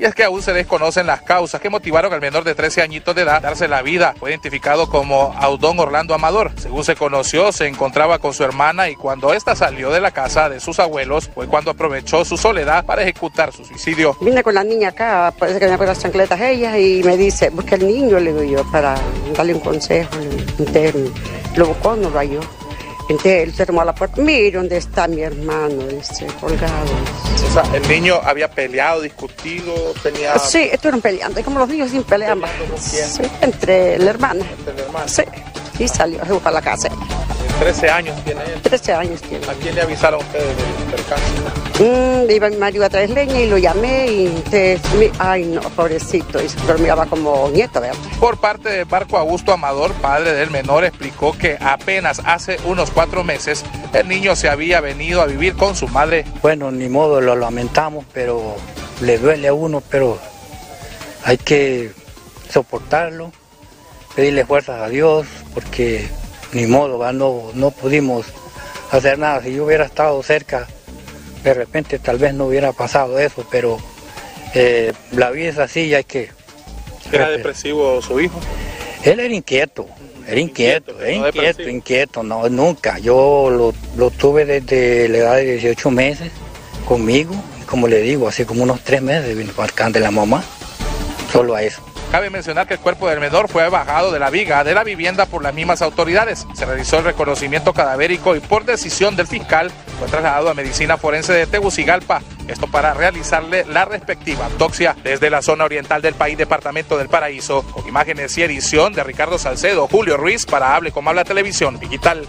Y es que aún se desconocen las causas que motivaron al menor de 13 añitos de edad a darse la vida. Fue identificado como Audón Orlando Amador. Según se conoció, se encontraba con su hermana y cuando ésta salió de la casa de sus abuelos fue cuando aprovechó su soledad para ejecutar su suicidio. Vine con la niña acá, parece que me pone las chancletas ella y me dice, busca el niño, le digo yo, para darle un consejo. Entonces, lo buscó, no lo halló. Entonces él se a la puerta, mire dónde está mi hermano, dice, colgado. O sea, el niño había peleado, discutido, tenía... Sí, estuvieron peleando, y como los niños sin pelear. Sí, entre la hermana. Entre la hermana. Sí, y salió, se fue para la casa. 13 años tiene él. 13 años tiene. ¿A quién le avisaron ustedes del percance? Mm, iba mi marido a traer leña y lo llamé y mi- ay no, pobrecito, y se dormía como nieto, ¿verdad? Por parte de Marco Augusto Amador, padre del menor, explicó que apenas hace unos cuatro meses el niño se había venido a vivir con su madre. Bueno, ni modo, lo lamentamos, pero le duele a uno, pero hay que soportarlo, pedirle fuerzas a Dios, porque ni modo, ¿va? no, no pudimos hacer nada. Si yo hubiera estado cerca, de repente tal vez no hubiera pasado eso, pero eh, la vida es así y hay que... ¿Era depresivo su hijo? Él era inquieto, era inquieto, Inquieto, era no inquieto, depresivo. inquieto, no, nunca. Yo lo, lo tuve desde la edad de 18 meses conmigo, y como le digo, hace como unos tres meses vino para acá de la mamá, solo a eso. Cabe mencionar que el cuerpo del menor fue bajado de la viga de la vivienda por las mismas autoridades. Se realizó el reconocimiento cadavérico y por decisión del fiscal fue trasladado a medicina forense de Tegucigalpa. Esto para realizarle la respectiva autopsia desde la zona oriental del país, departamento del Paraíso. Con imágenes y edición de Ricardo Salcedo, Julio Ruiz para Hable como habla televisión digital.